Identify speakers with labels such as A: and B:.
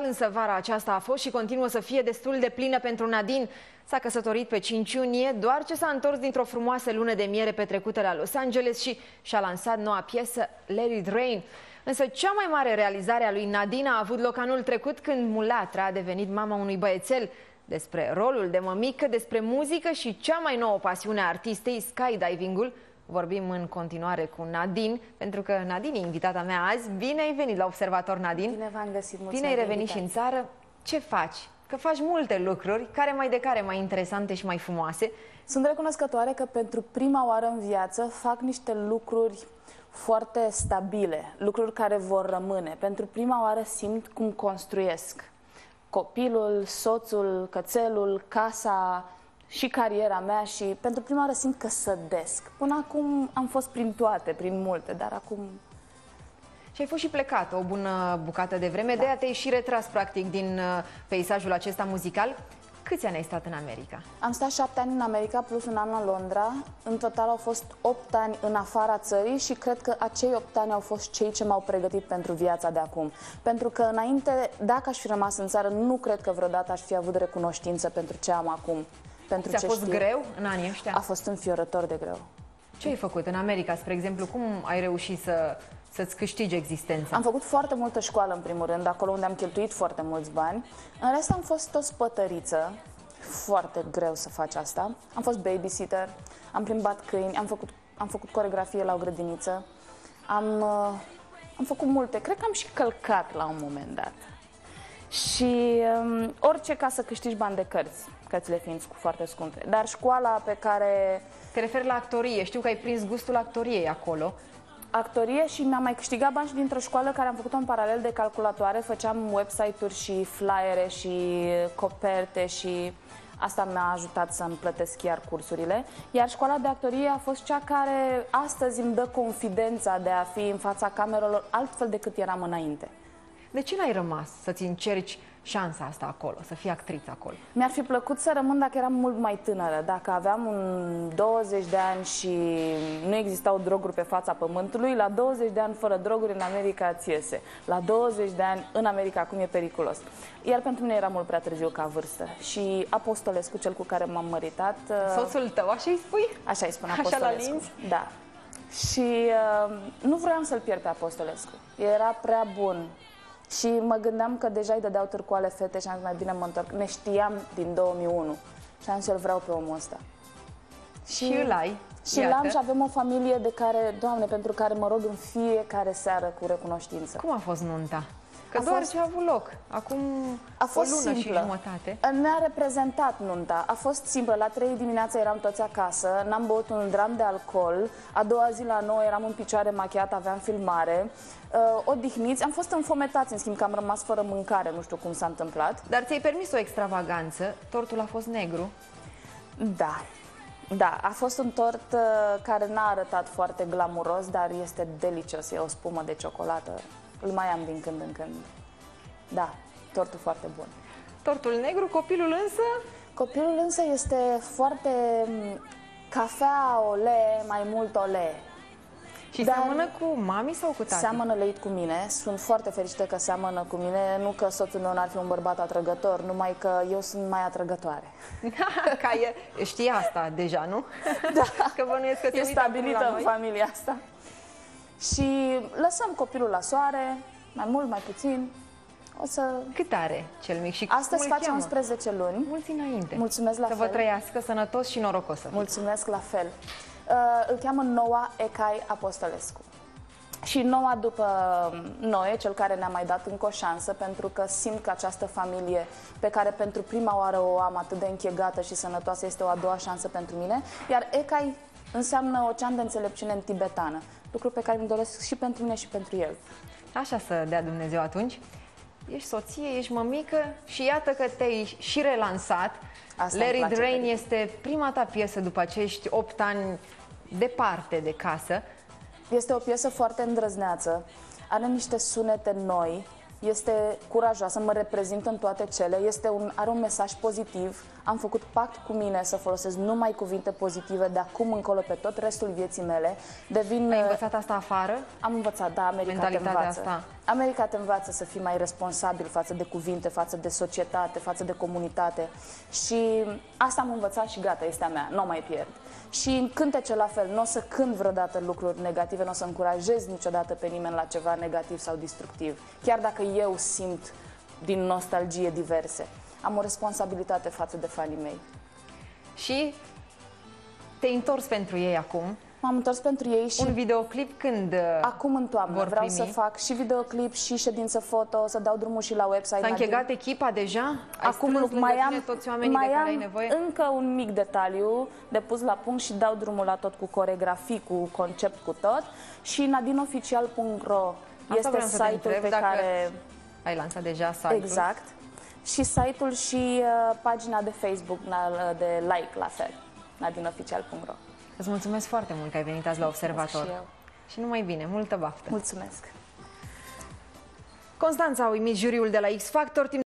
A: Însă vara aceasta a fost și continuă să fie destul de plină pentru Nadine. S-a căsătorit pe 5 iunie, doar ce s-a întors dintr-o frumoasă lună de miere petrecută la Los Angeles și și-a lansat noua piesă Let It Rain. Însă cea mai mare realizare a lui Nadine a avut loc anul trecut când Mulatra a devenit mama unui băiețel. Despre rolul de mămică, despre muzică și cea mai nouă pasiune a artistei, skydiving-ul, Vorbim în continuare cu Nadine, pentru că Nadine e invitata mea azi. Bine ai venit la Observator, Nadine.
B: Bine v-am găsit, mulțumesc
A: Bine ai revenit și în țară. Ce faci? Că faci multe lucruri, care mai de care mai interesante și mai frumoase.
B: Sunt recunoscătoare că pentru prima oară în viață fac niște lucruri foarte stabile, lucruri care vor rămâne. Pentru prima oară simt cum construiesc. Copilul, soțul, cățelul, casa, și cariera mea și pentru prima oară simt că sădesc. Până acum am fost prin toate, prin multe, dar acum...
A: Și ai fost și plecat o bună bucată de vreme, da. de-aia te-ai și retras practic din uh, peisajul acesta muzical. Câți ani ai stat în America?
B: Am stat șapte ani în America plus un an la Londra. În total au fost opt ani în afara țării și cred că acei opt ani au fost cei ce m-au pregătit pentru viața de acum. Pentru că înainte, dacă aș fi rămas în țară, nu cred că vreodată aș fi avut recunoștință pentru ce am acum pentru
A: Ți-a
B: ce
A: fost
B: știu.
A: greu în anii ăștia?
B: A fost înfiorător de greu.
A: Ce ai făcut în America, spre exemplu? Cum ai reușit să, să-ți câștigi existența?
B: Am făcut foarte multă școală, în primul rând, acolo unde am cheltuit foarte mulți bani. În rest am fost o spătăriță, foarte greu să faci asta. Am fost babysitter, am plimbat câini, am făcut, am făcut coregrafie la o grădiniță, am, uh, am făcut multe. Cred că am și călcat la un moment dat. Și um, orice ca să câștigi bani de cărți, cărțile fiind foarte scumpe. Dar școala pe care...
A: Te referi la actorie. Știu că ai prins gustul actoriei acolo.
B: Actorie și mi-am mai câștigat bani și dintr-o școală care am făcut-o în paralel de calculatoare. Făceam website-uri și flyere și coperte și asta mi-a ajutat să-mi plătesc chiar cursurile. Iar școala de actorie a fost cea care astăzi îmi dă confidența de a fi în fața camerelor altfel decât eram înainte.
A: De ce n-ai rămas să-ți încerci șansa asta acolo, să fii actriță acolo?
B: Mi-ar fi plăcut să rămân dacă eram mult mai tânără, dacă aveam un 20 de ani și nu existau droguri pe fața pământului, la 20 de ani fără droguri în America ți iese. La 20 de ani în America acum e periculos. Iar pentru mine era mult prea târziu ca vârstă. Și Apostolescu, cel cu care m-am măritat...
A: Uh, Soțul tău, așa îi spui?
B: Așa îi spun Apostolescu. Așa la linți? Da. Și uh, nu vreau să-l pierd pe Apostolescu. Era prea bun și mă gândeam că deja îi dădeau târcoale fete și am zis mai bine mă întorc. Ne știam din 2001 și am zis eu vreau pe omul ăsta.
A: Și, și îl ai.
B: Și l-am și avem o familie de care, Doamne, pentru care mă rog în fiecare seară cu recunoștință.
A: Cum a fost nunta? Că a doar fost... ce a avut loc. Acum a fost o lună simplă. și jumătate.
B: Ne-a reprezentat nunta. A fost simplă. La 3 dimineața eram toți acasă, n-am băut un dram de alcool. A doua zi la 9 eram în picioare machiat, aveam filmare. Uh, odihniți. Am fost înfometați, în schimb, că am rămas fără mâncare. Nu știu cum s-a întâmplat.
A: Dar ți-ai permis o extravaganță. Tortul a fost negru.
B: Da. Da, a fost un tort uh, care n-a arătat foarte glamuros, dar este delicios. E o spumă de ciocolată îl mai am din când în când. Da, tortul foarte bun.
A: Tortul negru, copilul însă?
B: Copilul însă este foarte mm, cafea, ole, mai mult ole.
A: Și Dar seamănă cu mami sau cu tati?
B: Seamănă leit cu mine. Sunt foarte fericită că seamănă cu mine. Nu că soțul meu n-ar fi un bărbat atrăgător, numai că eu sunt mai atrăgătoare.
A: Ca e, știi asta deja, nu?
B: Da. că bănuiesc că e stabilită în familia asta. Și lăsăm copilul la soare, mai mult, mai puțin. O să...
A: Cât are cel mic și
B: Astăzi face 11 luni.
A: Mulți înainte.
B: Mulțumesc la
A: să
B: fel.
A: vă trăiască sănătos și norocos să
B: Mulțumesc la fel. Uh, îl cheamă Noa Ecai Apostolescu. Și Noa după Noe, cel care ne-a mai dat încă o șansă, pentru că simt că această familie pe care pentru prima oară o am atât de închegată și sănătoasă este o a doua șansă pentru mine, iar Ecai înseamnă ocean de înțelepciune în tibetană lucru pe care îmi doresc și pentru mine și pentru el.
A: Așa să dea Dumnezeu atunci. Ești soție, ești mămică și iată că te-ai și relansat. Asta Larry Drain este prima ta piesă după acești 8 ani departe de casă.
B: Este o piesă foarte îndrăzneață, are niște sunete noi, este curajoasă, mă reprezintă în toate cele, este un, are un mesaj pozitiv. Am făcut pact cu mine să folosesc numai cuvinte pozitive de acum încolo pe tot restul vieții mele.
A: Devin, Ai învățat asta afară?
B: Am învățat, da, americat învață. asta America te învață să fii mai responsabil față de cuvinte, față de societate, față de comunitate și asta am învățat și gata, este a mea, nu o mai pierd. Și în cântece la fel, nu o să cânt vreodată lucruri negative, nu o să încurajez niciodată pe nimeni la ceva negativ sau destructiv, chiar dacă eu simt din nostalgie diverse. Am o responsabilitate față de fanii mei.
A: Și te-ai întors pentru ei acum.
B: M-am întors pentru ei și
A: Un videoclip când uh,
B: acum în toamnă
A: vor
B: vreau
A: primi?
B: să fac și videoclip și ședință foto, să dau drumul și la website.
A: S-a
B: Nadine.
A: închegat echipa deja? Ai
B: Acum
A: strâns
B: nu,
A: lângă
B: mai
A: tine
B: am,
A: toți oamenii
B: mai
A: de care
B: am
A: ai nevoie?
B: încă un mic detaliu de pus la punct și dau drumul la tot cu coregrafii, cu concept, cu tot. Și nadinoficial.ro este
A: vreau să te
B: site-ul
A: întreb
B: pe
A: dacă
B: care...
A: Ai lansat deja site-ul?
B: Exact. Și site-ul și uh, pagina de Facebook na- de like la fel, nadinoficial.ro.
A: Îți mulțumesc foarte mult că ai venit azi la Observator.
B: Și eu.
A: Și numai bine, multă baftă.
B: Mulțumesc!
A: Constanța a uimit juriul de la X Factor timp